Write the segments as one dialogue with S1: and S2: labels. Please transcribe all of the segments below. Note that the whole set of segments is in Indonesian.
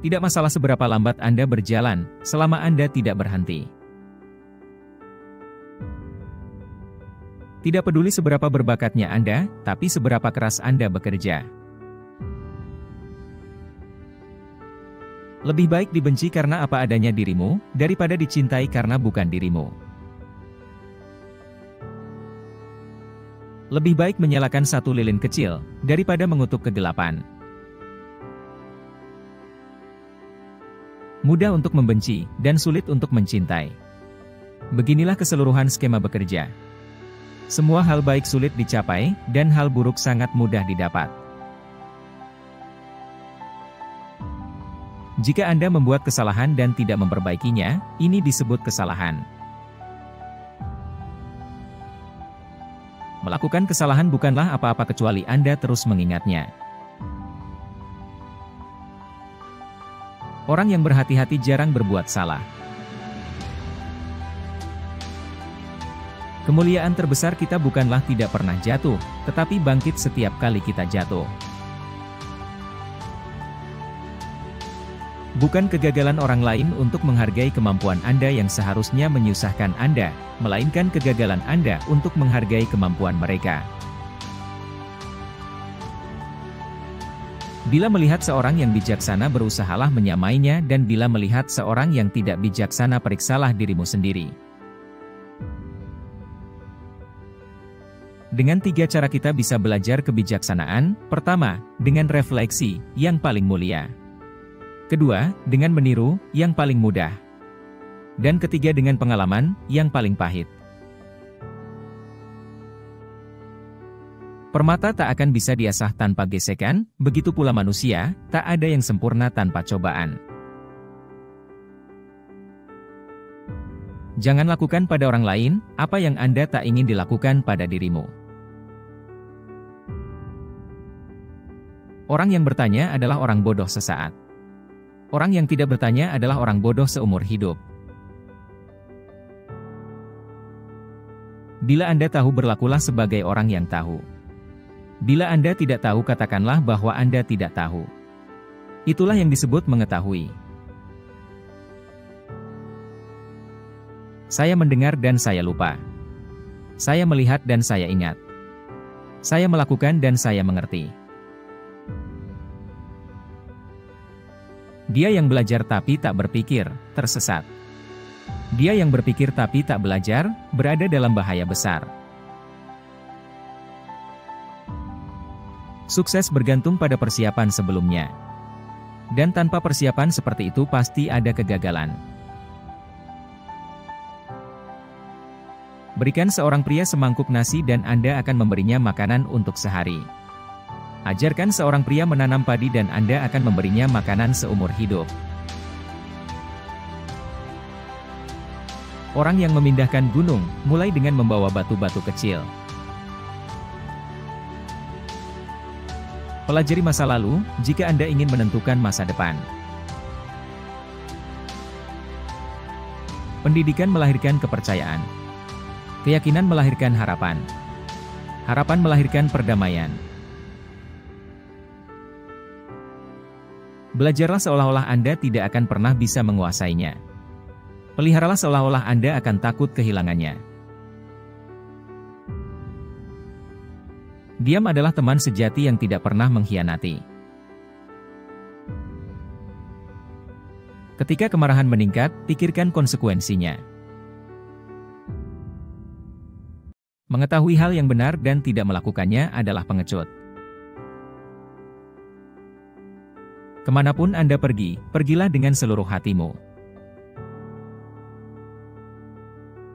S1: Tidak masalah seberapa lambat Anda berjalan, selama Anda tidak berhenti. Tidak peduli seberapa berbakatnya Anda, tapi seberapa keras Anda bekerja. Lebih baik dibenci karena apa adanya dirimu, daripada dicintai karena bukan dirimu. Lebih baik menyalakan satu lilin kecil, daripada mengutuk kegelapan. Mudah untuk membenci, dan sulit untuk mencintai. Beginilah keseluruhan skema bekerja. Semua hal baik sulit dicapai, dan hal buruk sangat mudah didapat. Jika Anda membuat kesalahan dan tidak memperbaikinya, ini disebut kesalahan. Melakukan kesalahan bukanlah apa-apa kecuali Anda terus mengingatnya. Orang yang berhati-hati jarang berbuat salah. Kemuliaan terbesar kita bukanlah tidak pernah jatuh, tetapi bangkit setiap kali kita jatuh. Bukan kegagalan orang lain untuk menghargai kemampuan Anda yang seharusnya menyusahkan Anda, melainkan kegagalan Anda untuk menghargai kemampuan mereka. Bila melihat seorang yang bijaksana berusahalah menyamainya dan bila melihat seorang yang tidak bijaksana periksalah dirimu sendiri. Dengan tiga cara kita bisa belajar kebijaksanaan, pertama, dengan refleksi, yang paling mulia. Kedua, dengan meniru, yang paling mudah. Dan ketiga dengan pengalaman, yang paling pahit. Permata tak akan bisa diasah tanpa gesekan, begitu pula manusia, tak ada yang sempurna tanpa cobaan. Jangan lakukan pada orang lain, apa yang Anda tak ingin dilakukan pada dirimu. Orang yang bertanya adalah orang bodoh sesaat. Orang yang tidak bertanya adalah orang bodoh seumur hidup. Bila Anda tahu berlakulah sebagai orang yang tahu. Bila Anda tidak tahu katakanlah bahwa Anda tidak tahu. Itulah yang disebut mengetahui. Saya mendengar dan saya lupa. Saya melihat dan saya ingat. Saya melakukan dan saya mengerti. Dia yang belajar tapi tak berpikir, tersesat. Dia yang berpikir tapi tak belajar, berada dalam bahaya besar. Sukses bergantung pada persiapan sebelumnya. Dan tanpa persiapan seperti itu pasti ada kegagalan. Berikan seorang pria semangkuk nasi dan Anda akan memberinya makanan untuk sehari. Ajarkan seorang pria menanam padi dan Anda akan memberinya makanan seumur hidup. Orang yang memindahkan gunung, mulai dengan membawa batu-batu kecil. Pelajari masa lalu, jika Anda ingin menentukan masa depan. Pendidikan melahirkan kepercayaan. Keyakinan melahirkan harapan. Harapan melahirkan perdamaian. Belajarlah seolah-olah Anda tidak akan pernah bisa menguasainya. Peliharalah seolah-olah Anda akan takut kehilangannya. Diam adalah teman sejati yang tidak pernah mengkhianati. Ketika kemarahan meningkat, pikirkan konsekuensinya. Mengetahui hal yang benar dan tidak melakukannya adalah pengecut. Ke mana pun Anda pergi, pergilah dengan seluruh hatimu.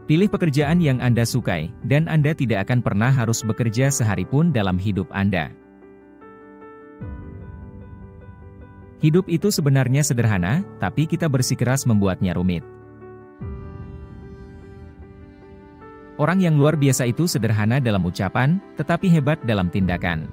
S1: Pilih pekerjaan yang Anda sukai, dan Anda tidak akan pernah harus bekerja sehari pun dalam hidup Anda. Hidup itu sebenarnya sederhana, tapi kita bersikeras membuatnya rumit. Orang yang luar biasa itu sederhana dalam ucapan, tetapi hebat dalam tindakan.